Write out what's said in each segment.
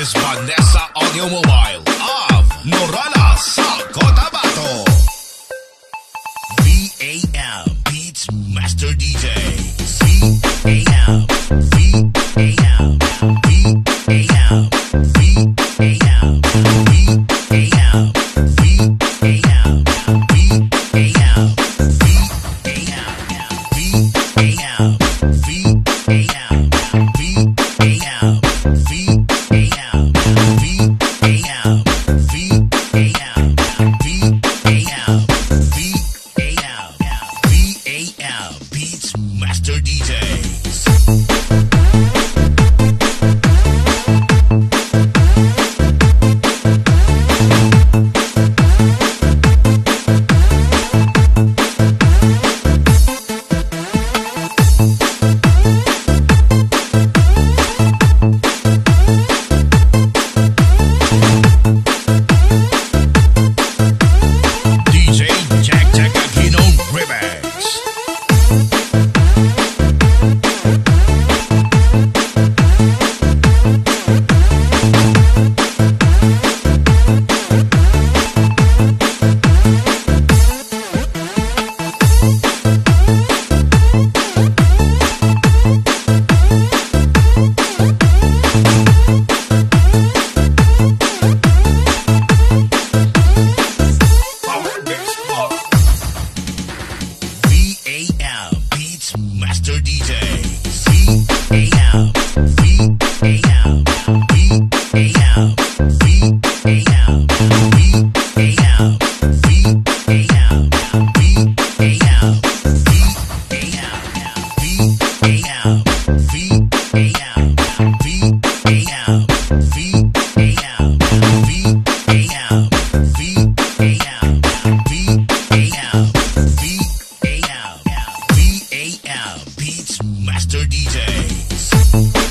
is Vanessa Audio Mobile of Norala sa Cotabato. VAM Beats Master DJ. VAM. VAM. Master DJs. AL Beats Master DJ. C A L V. Mr. DJs.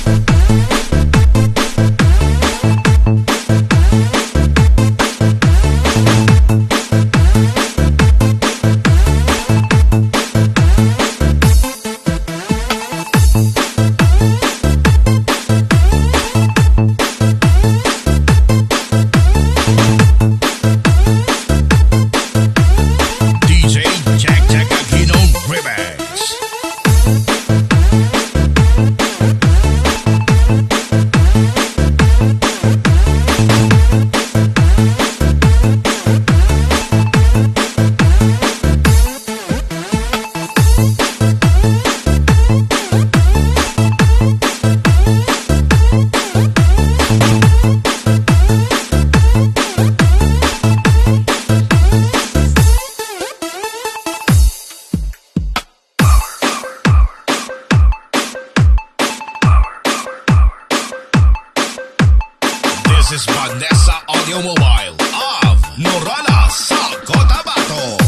Vanessa za anioł mobile. Av, Norala, Sal, Cotabato.